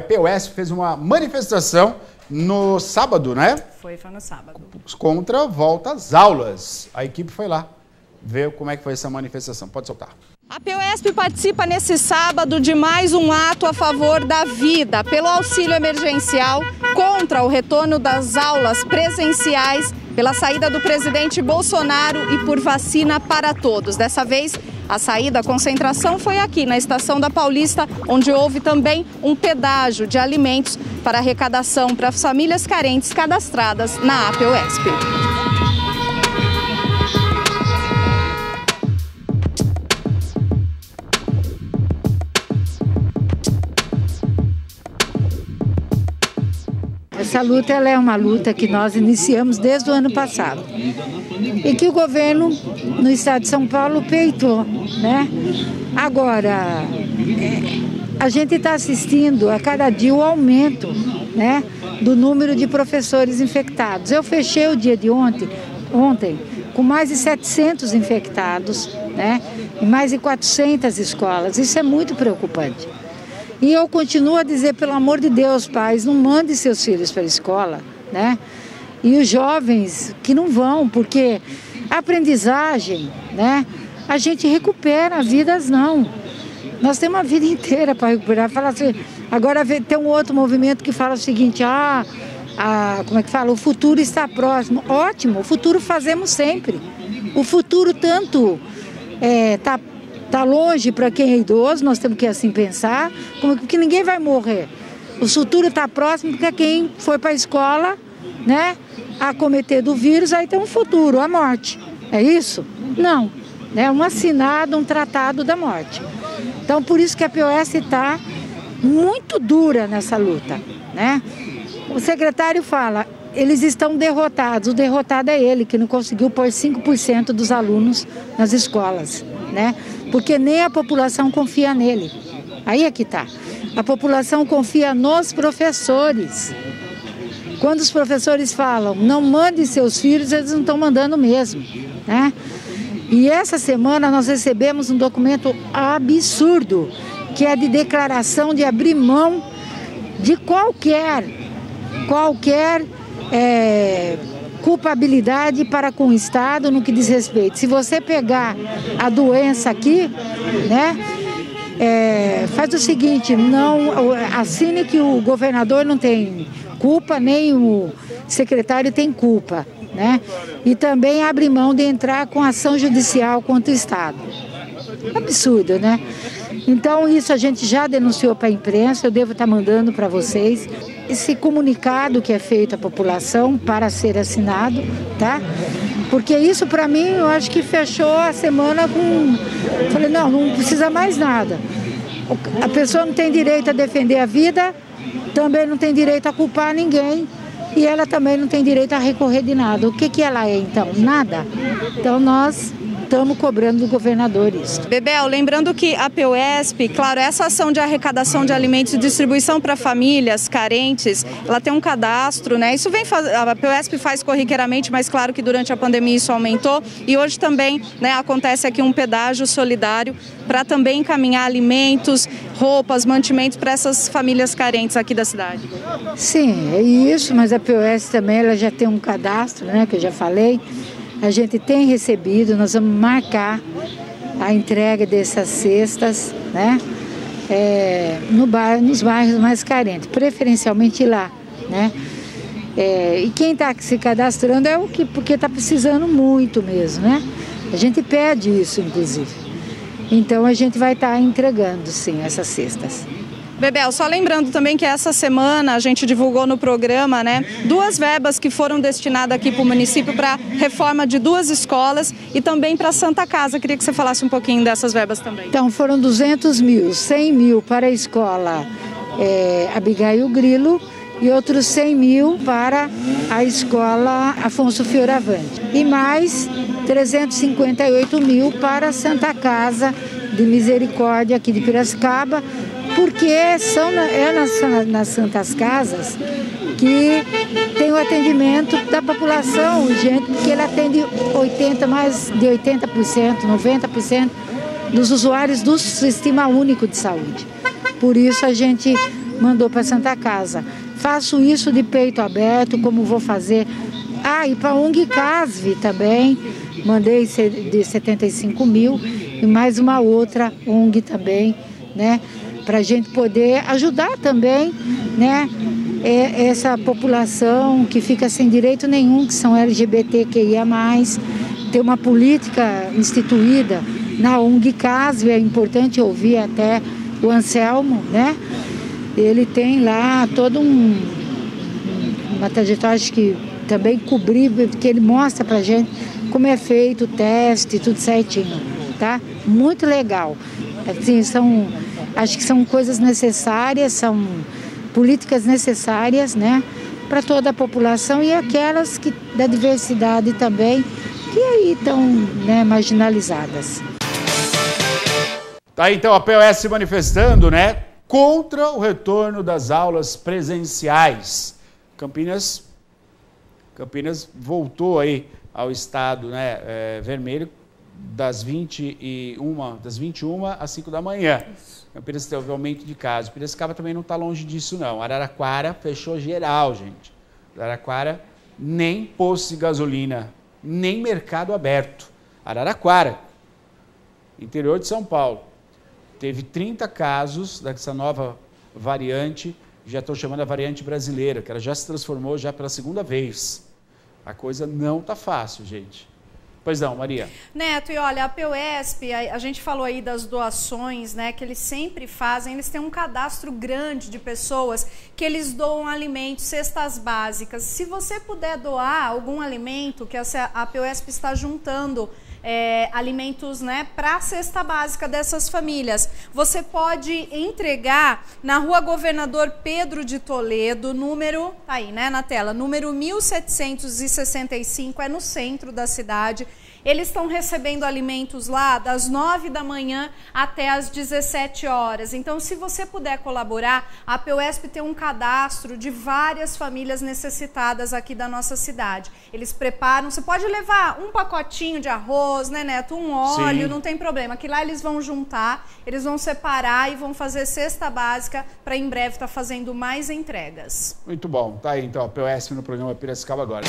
A POS fez uma manifestação no sábado, né? Foi, foi no sábado. Contra volta às aulas. A equipe foi lá ver como é que foi essa manifestação. Pode soltar. A POSP participa nesse sábado de mais um ato a favor da vida, pelo auxílio emergencial contra o retorno das aulas presenciais, pela saída do presidente Bolsonaro e por vacina para todos. Dessa vez, a saída, a concentração foi aqui na estação da Paulista, onde houve também um pedágio de alimentos para arrecadação para as famílias carentes cadastradas na APOSP. Essa luta ela é uma luta que nós iniciamos desde o ano passado e que o governo no estado de São Paulo peitou, né? Agora, a gente está assistindo a cada dia o aumento, né, do número de professores infectados. Eu fechei o dia de ontem, ontem com mais de 700 infectados, né, em mais de 400 escolas. Isso é muito preocupante. E eu continuo a dizer, pelo amor de Deus, pais, não mande seus filhos para a escola, né? E os jovens que não vão, porque aprendizagem, né? A gente recupera, vidas não. Nós temos uma vida inteira para recuperar. Fala assim, agora tem um outro movimento que fala o seguinte, ah, a, como é que fala? O futuro está próximo. Ótimo, o futuro fazemos sempre. O futuro tanto está é, tá Está longe para quem é idoso, nós temos que assim pensar, porque ninguém vai morrer. O futuro está próximo porque quem foi para a escola, né, acometer do vírus, aí tem um futuro, a morte. É isso? Não. É um assinado, um tratado da morte. Então, por isso que a POS está muito dura nessa luta, né? O secretário fala, eles estão derrotados. O derrotado é ele, que não conseguiu pôr 5% dos alunos nas escolas, né? Porque nem a população confia nele. Aí é que está. A população confia nos professores. Quando os professores falam, não mande seus filhos, eles não estão mandando mesmo. Né? E essa semana nós recebemos um documento absurdo, que é de declaração de abrir mão de qualquer, qualquer é, culpabilidade para com o Estado no que diz respeito. Se você pegar a doença aqui, né? É, faz o seguinte, não assine que o governador não tem culpa, nem o secretário tem culpa, né? E também abre mão de entrar com ação judicial contra o Estado. Absurdo, né? Então isso a gente já denunciou para a imprensa, eu devo estar mandando para vocês esse comunicado que é feito à população para ser assinado, tá? Porque isso para mim eu acho que fechou a semana com. Falei, não, não precisa mais nada. A pessoa não tem direito a defender a vida, também não tem direito a culpar ninguém e ela também não tem direito a recorrer de nada. O que, que ela é então? Nada. Então nós estamos cobrando do governador isso. Bebel, lembrando que a POSP, claro, essa ação de arrecadação de alimentos e distribuição para famílias carentes, ela tem um cadastro, né? Isso vem a POSP faz corriqueiramente, mas claro que durante a pandemia isso aumentou e hoje também, né, acontece aqui um pedágio solidário para também encaminhar alimentos, roupas, mantimentos para essas famílias carentes aqui da cidade. Sim, é isso, mas a POS também ela já tem um cadastro, né, que eu já falei. A gente tem recebido, nós vamos marcar a entrega dessas cestas, né? É, no bairro, nos bairros mais carentes, preferencialmente lá, né? É, e quem está se cadastrando é o que porque está precisando muito mesmo, né? A gente pede isso, inclusive. Então a gente vai estar tá entregando, sim, essas cestas. Bebel, só lembrando também que essa semana a gente divulgou no programa, né, duas verbas que foram destinadas aqui para o município para reforma de duas escolas e também para Santa Casa. Queria que você falasse um pouquinho dessas verbas também. Então, foram 200 mil, 100 mil para a escola é, Abigail Grilo e outros 100 mil para a escola Afonso Fioravante. E mais 358 mil para a Santa Casa de Misericórdia aqui de Piracicaba, porque são, é nas, nas Santas Casas que tem o atendimento da população, gente, porque ele atende 80, mais de 80%, 90% dos usuários do Sistema Único de Saúde. Por isso a gente mandou para Santa Casa. Faço isso de peito aberto, como vou fazer. Ah, e para a ONG Casve também, mandei de 75 mil e mais uma outra ONG também, né? Para a gente poder ajudar também, né? É essa população que fica sem direito nenhum, que são LGBTQIA+, ter uma política instituída na ONG Casve, é importante ouvir até o Anselmo, né? Ele tem lá todo um uma trajetória que também cobrir, que ele mostra pra gente como é feito o teste, tudo certinho, tá? Muito legal. Assim, são, acho que são coisas necessárias, são políticas necessárias, né? Para toda a população e aquelas que, da diversidade também, que aí estão né, marginalizadas. Tá então a POS se manifestando, né? Contra o retorno das aulas presenciais. Campinas, Campinas voltou aí ao estado né, é, vermelho das 21, das 21 às 5 da manhã. Isso. Campinas teve aumento de casos. Piracicaba também não está longe disso, não. Araraquara fechou geral, gente. Araraquara nem posto de gasolina, nem mercado aberto. Araraquara, interior de São Paulo. Teve 30 casos dessa nova variante, já estou chamando a variante brasileira, que ela já se transformou já pela segunda vez. A coisa não está fácil, gente. Pois não, Maria. Neto, e olha, a PUESP, a, a, gente falou aí das doações, né, que eles sempre fazem, eles têm um cadastro grande de pessoas que eles doam alimentos, cestas básicas. Se você puder doar algum alimento que a, a PUESP está juntando é, alimentos né, para a cesta básica dessas famílias. Você pode entregar na rua Governador Pedro de Toledo, número, tá aí né, na tela, número 1765, é no centro da cidade. Eles estão recebendo alimentos lá das 9 da manhã até as 17 horas. Então, se você puder colaborar, a PUESP tem um cadastro de várias famílias necessitadas aqui da nossa cidade. Eles preparam, você pode levar um pacotinho de arroz, né, Neto? Um óleo, Sim. não tem problema. Que lá eles vão juntar, eles vão separar e vão fazer cesta básica para em breve estar tá fazendo mais entregas. Muito bom. Tá aí então, a PUESP no programa Piracicaba agora.